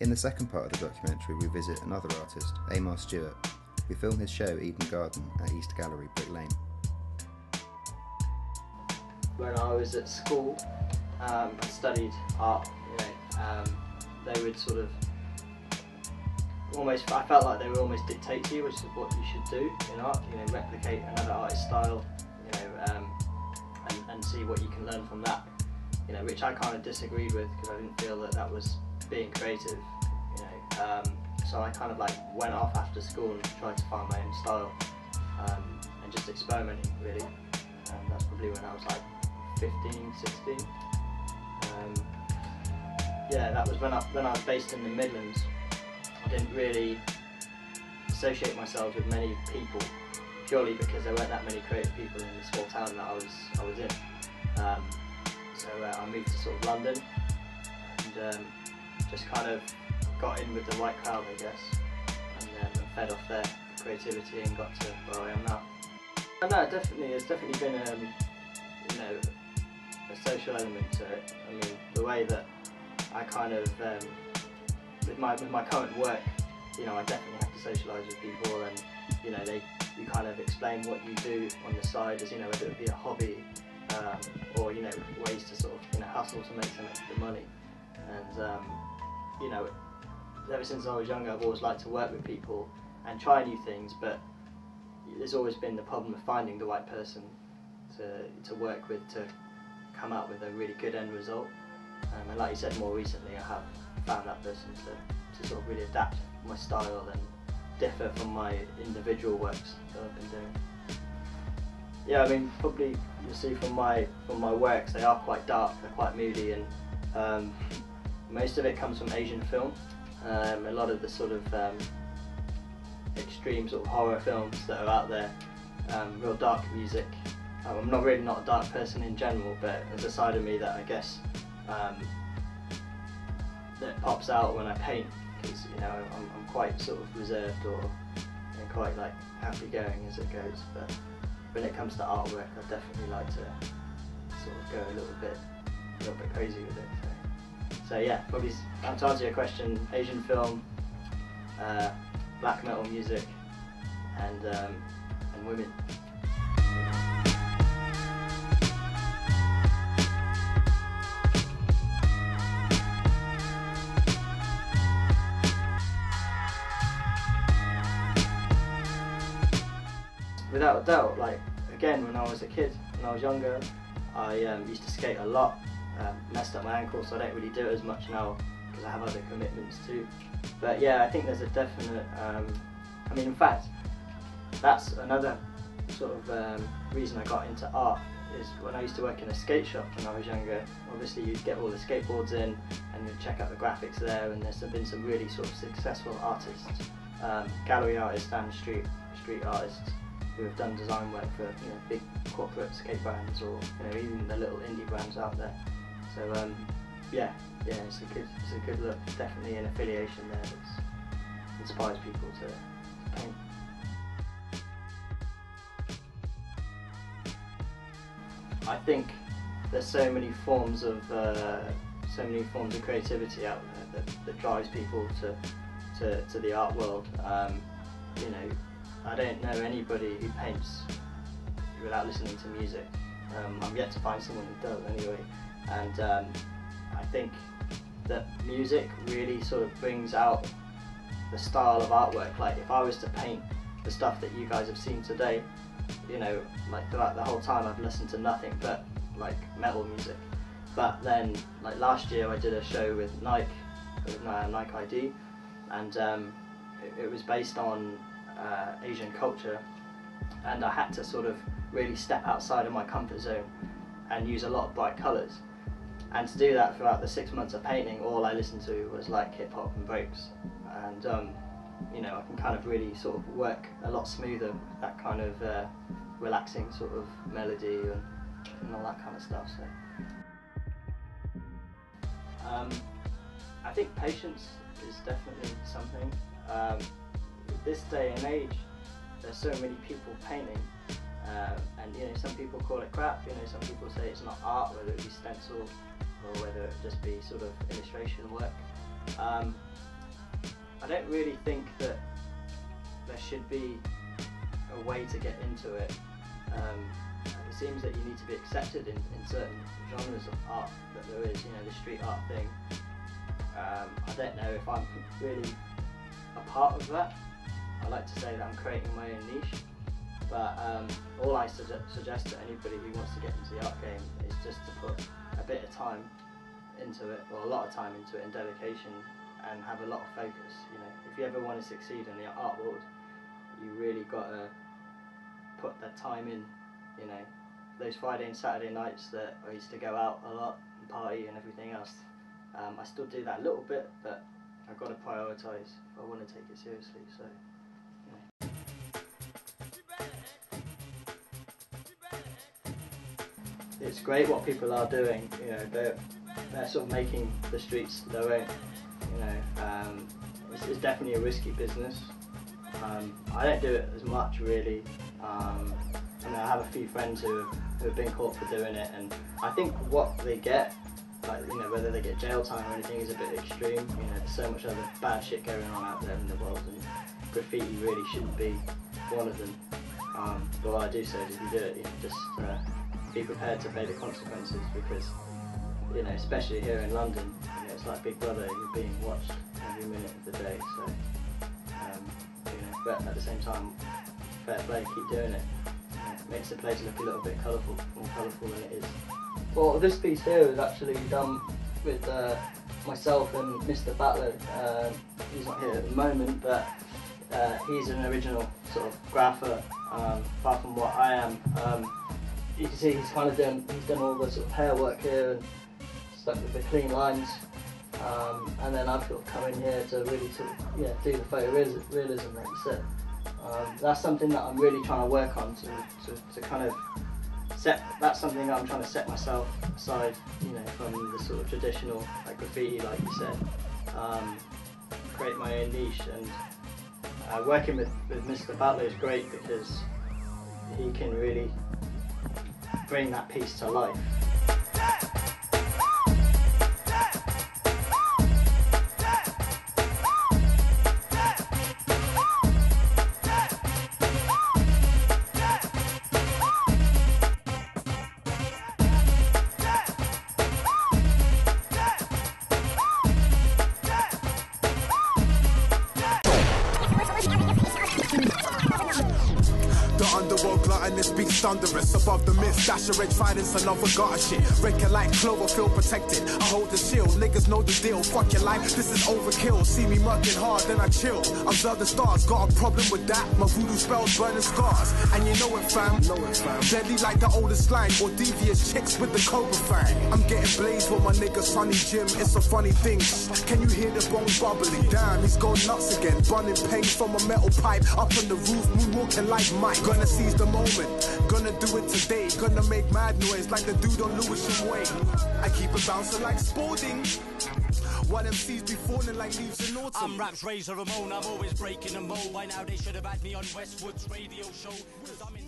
In the second part of the documentary, we visit another artist, Amar Stewart, who filmed his show Eden Garden at East Gallery, Brick Lane. When I was at school, um, I studied art. You know, um, they would sort of almost. I felt like they would almost dictate to you, which is what you should do in art. You know, replicate another artist's style. You know, um, and, and see what you can learn from that. You know, which I kind of disagreed with because I didn't feel that that was being creative. Um, so I kind of like went off after school and tried to find my own style um, and just experimenting really. And that's probably when I was like 15, 16. Um, yeah, that was when I when I was based in the Midlands. I didn't really associate myself with many people purely because there weren't that many creative people in the small town that I was I was in. Um, so uh, I moved to sort of London and um, just kind of got in with the right crowd, I guess, and, um, fed off their creativity and got to where I am now. And no, definitely, there's definitely been um, you know a social element to it. I mean, the way that I kind of um, with my with my current work, you know, I definitely have to socialise with people, and you know, they you kind of explain what you do on the side as you know whether it be a hobby um, or you know ways to sort of you know hustle to make some extra money, and um, you know, ever since I was younger, I've always liked to work with people and try new things, but there's always been the problem of finding the right person to, to work with to come out with a really good end result. Um, and like you said, more recently, I have found that person to, to sort of really adapt my style and differ from my individual works that I've been doing. Yeah, I mean, probably you'll see from my from my works, they are quite dark, they're quite moody, and um, most of it comes from Asian film. Um, a lot of the sort of um, extreme sort of horror films that are out there, um, real dark music. Um, I'm not really not a dark person in general, but there's a side of me that I guess um, that pops out when I paint because you know I'm, I'm quite sort of reserved or and quite like happy going as it goes. But when it comes to artwork, I definitely like to sort of go a little bit, a little bit crazy with it. So, so yeah, probably to answer your question, Asian film, uh, black metal music, and um, and women. Without a doubt, like again, when I was a kid, when I was younger, I um, used to skate a lot. Um, messed up my ankle, so I don't really do it as much now because I have other commitments too. But yeah, I think there's a definite. Um, I mean, in fact, that's another sort of um, reason I got into art. Is when I used to work in a skate shop when I was younger. Obviously, you'd get all the skateboards in, and you'd check out the graphics there. And there's been some really sort of successful artists, um, gallery artists and street street artists who have done design work for you know big corporate skate brands or you know even the little indie brands out there. So um, yeah, yeah, it's a good it's a good look. Definitely an affiliation there that inspires people to, to paint. I think there's so many forms of uh, so many forms of creativity out there that, that drives people to, to, to the art world. Um, you know, I don't know anybody who paints without listening to music. Um, I'm yet to find someone who does anyway, and um, I think that music really sort of brings out the style of artwork. Like if I was to paint the stuff that you guys have seen today, you know, like throughout the whole time I've listened to nothing but like metal music. But then, like last year, I did a show with Nike, with uh, Nike ID, and um, it, it was based on uh, Asian culture, and I had to sort of really step outside of my comfort zone and use a lot of bright colours. And to do that throughout the six months of painting, all I listened to was like hip hop and breaks, and um, you know I can kind of really sort of work a lot smoother with that kind of uh, relaxing sort of melody and, and all that kind of stuff. So. Um, I think patience is definitely something. Um, this day and age, there's so many people painting, uh, and you know some people call it crap. You know some people say it's not art, whether it be stencil or whether it just be sort of illustration work. Um, I don't really think that there should be a way to get into it. Um, it seems that you need to be accepted in, in certain genres of art that there is, you know, the street art thing. Um, I don't know if I'm really a part of that. I like to say that I'm creating my own niche, but um, all I su- suggest to anybody who wants to get into the art game is just to put a bit of time into it, or a lot of time into it, and dedication, and have a lot of focus. You know, if you ever want to succeed in the art world, you really got to put that time in. You know, those Friday and Saturday nights that I used to go out a lot and party and everything else. Um, I still do that a little bit, but I've got to prioritise if I want to take it seriously. So. It's great what people are doing. You know, they're they're sort of making the streets their own. You know, um, it's, it's definitely a risky business. Um, I don't do it as much really. Um, I, mean, I have a few friends who have, who have been caught for doing it, and I think what they get, like you know, whether they get jail time or anything, is a bit extreme. You know, there's so much other bad shit going on out there in the world, and graffiti really shouldn't be one of them. Um, but what I do say is, if you do it, you know, just uh, be prepared to pay the consequences because you know, especially here in London, you know, it's like Big Brother, you're being watched every minute of the day. So, um, you know, but at the same time, fair play, keep doing it. Know, it makes the place look a little bit colourful, more colourful than it is. Well, this piece here is actually done with uh, myself and Mr. Butler. Um, he's not here at the moment, but uh, he's an original sort of graffer, um, apart from what I am. Um, you can see he's kind of done he's done all the sort of hair work here and stuck with the clean lines. Um, and then I've sort of come in here to really yeah do the photorealism, realism, like you said. Um, that's something that I'm really trying to work on to, to, to kind of set. That's something I'm trying to set myself aside, you know, from the sort of traditional like graffiti, like you said. Um, create my own niche and uh, working with, with Mr. Butler is great because he can really bring that piece to life. Underworld gluttonous beats thunderous above the mist. Dash a edge finance another gutter shit. Wreck like clover, feel protected. I hold the shield, niggas know the deal. Fuck your life, this is overkill. See me mucking hard, then I chill. Observe the stars, got a problem with that. My voodoo spells burning scars. And you know it, fam. Know it, fam. Deadly like the oldest line, or devious chicks with the cobra fang. I'm getting blazed with my nigga Sonny Jim. It's a funny thing. Can you hear the bone bubbling? Damn, he's gone nuts again. Burning pain from a metal pipe up on the roof, moonwalking like Mike. Gonna seize the moment, gonna do it today. Gonna make mad noise like the dude on Lewis and Wayne. I keep it bouncing like Spalding. While MCs be falling like leaves in autumn. I'm Raps Razor Ramon, I'm always breaking the mold. By now they should have had me on Westwood's radio show. Cause I'm in